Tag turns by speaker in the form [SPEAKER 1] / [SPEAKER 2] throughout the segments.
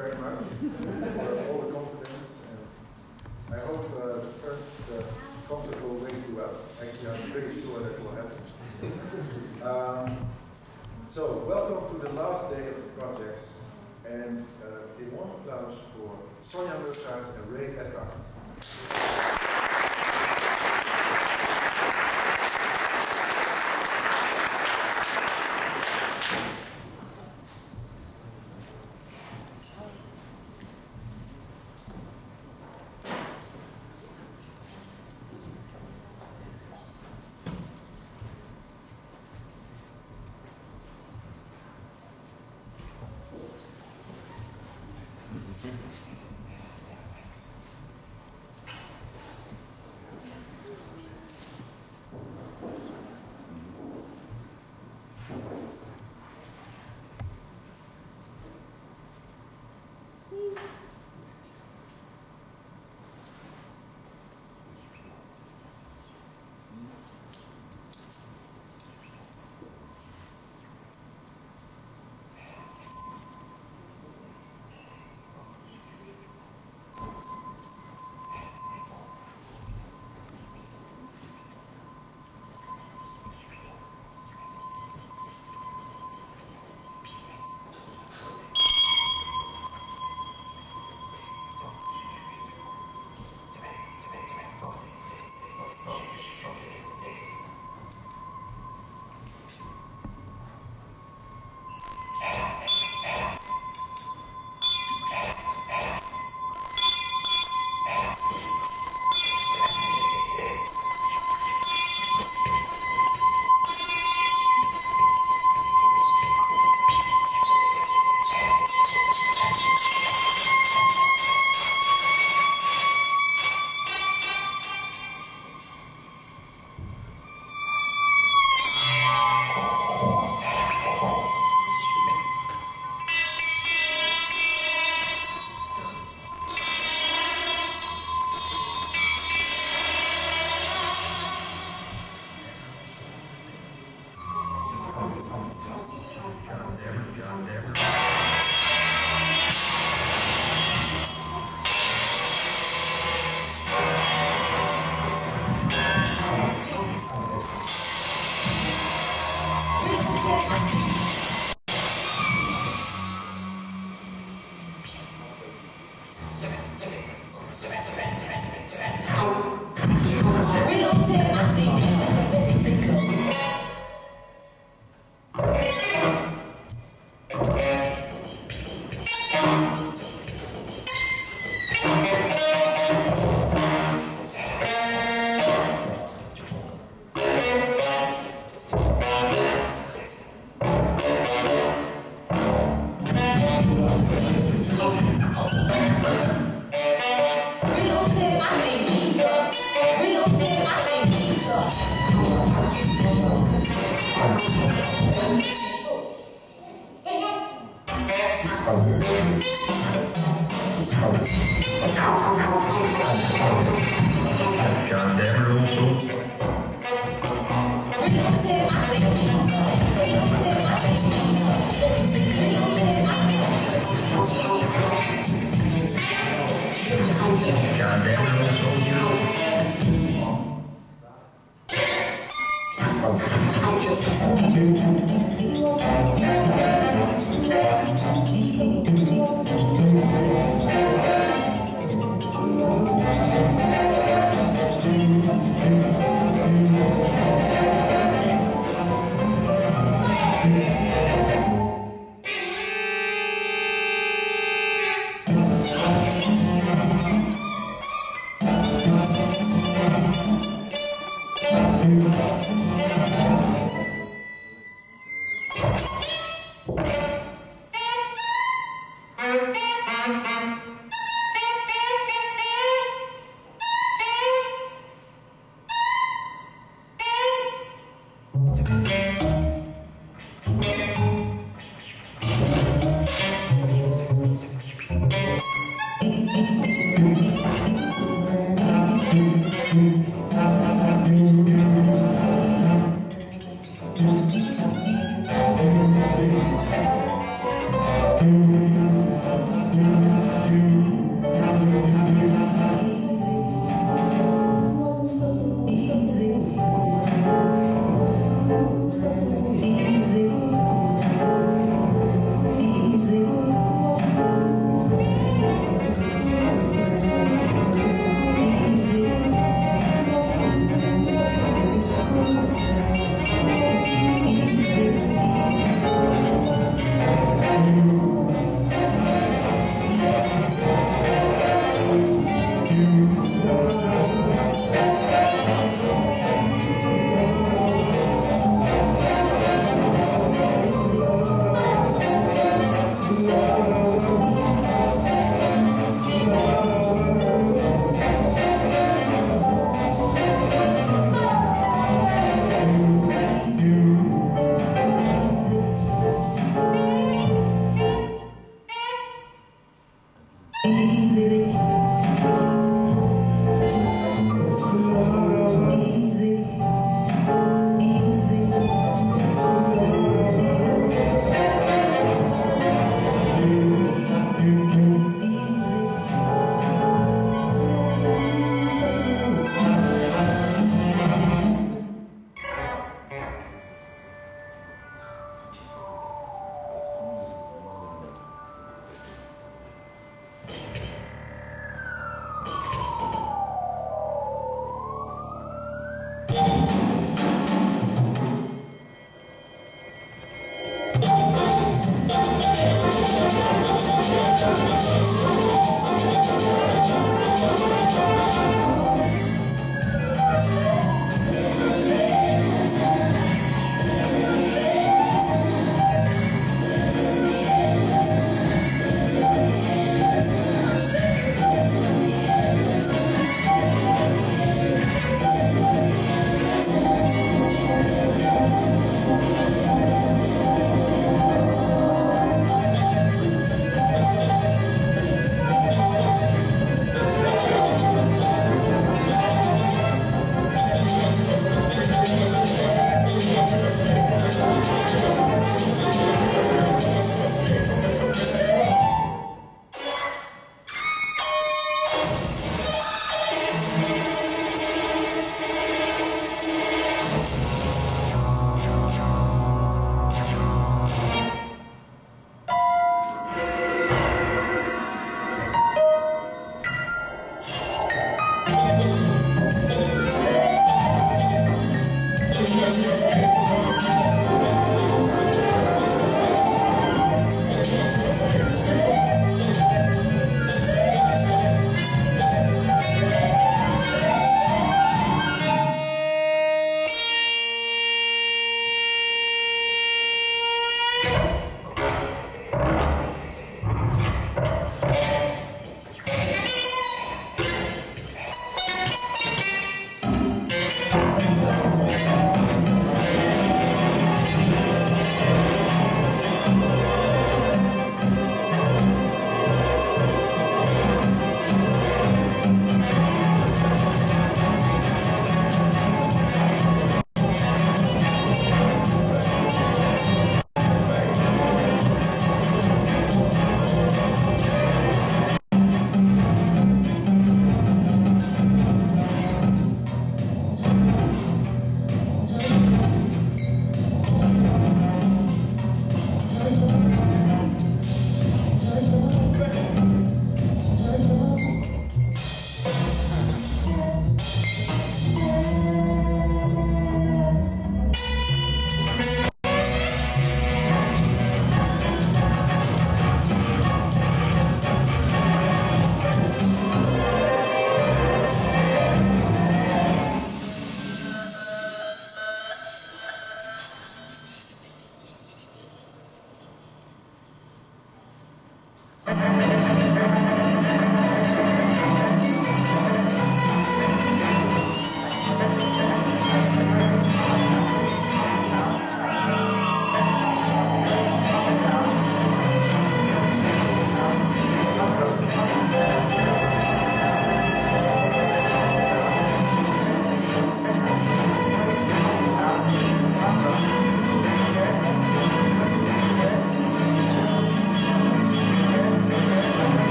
[SPEAKER 1] very much for all the confidence. And I hope uh, the first uh, concert will wake you up. Actually, I'm pretty sure that will happen. Um, so, welcome to the last day of the projects. And uh, a warm applause for Sonja Mutsaerts and Ray Edgar.
[SPEAKER 2] 감사합니다. 감사합니다.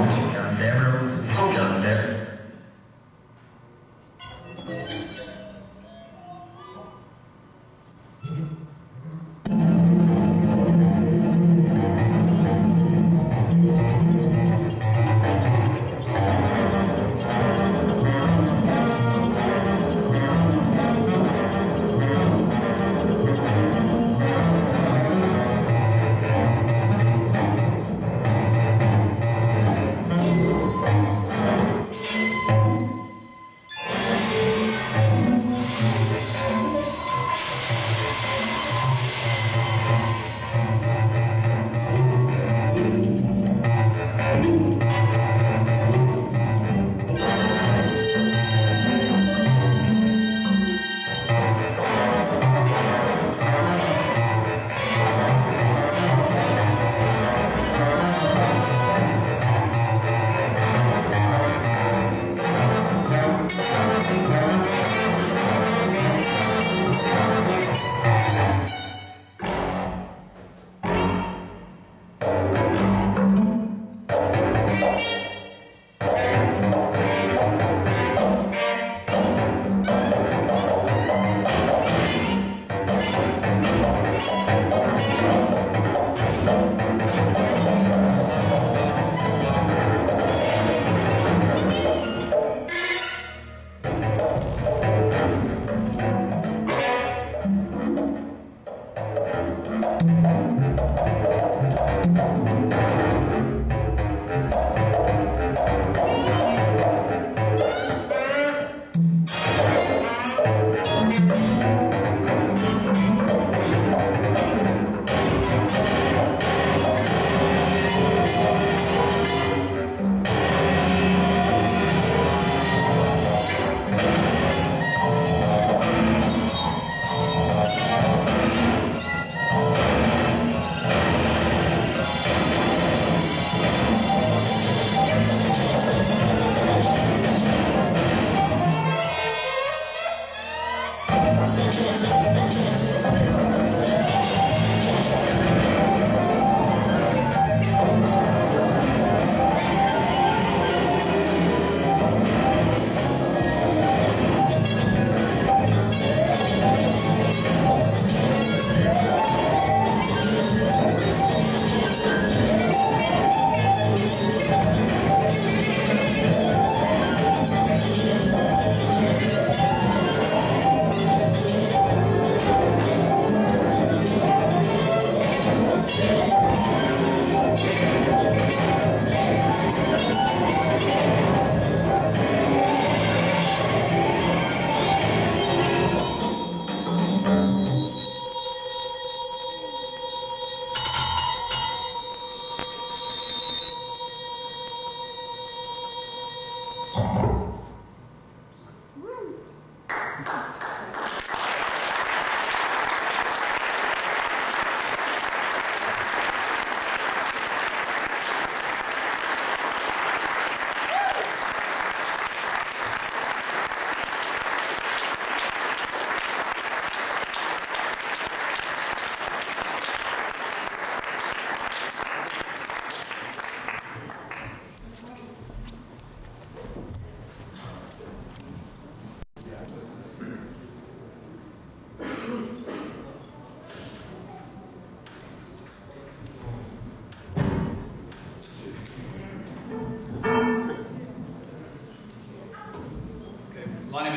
[SPEAKER 2] Never,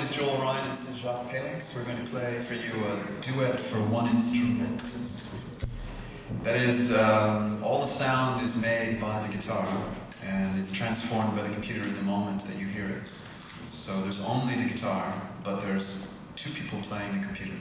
[SPEAKER 2] Denver. John Denver. John Denver.
[SPEAKER 3] we're going to play for you a duet for one instrument. That is, um, all the sound is made by the guitar, and it's transformed by the computer in the moment that you hear it. So there's only the guitar, but there's two people playing the computer.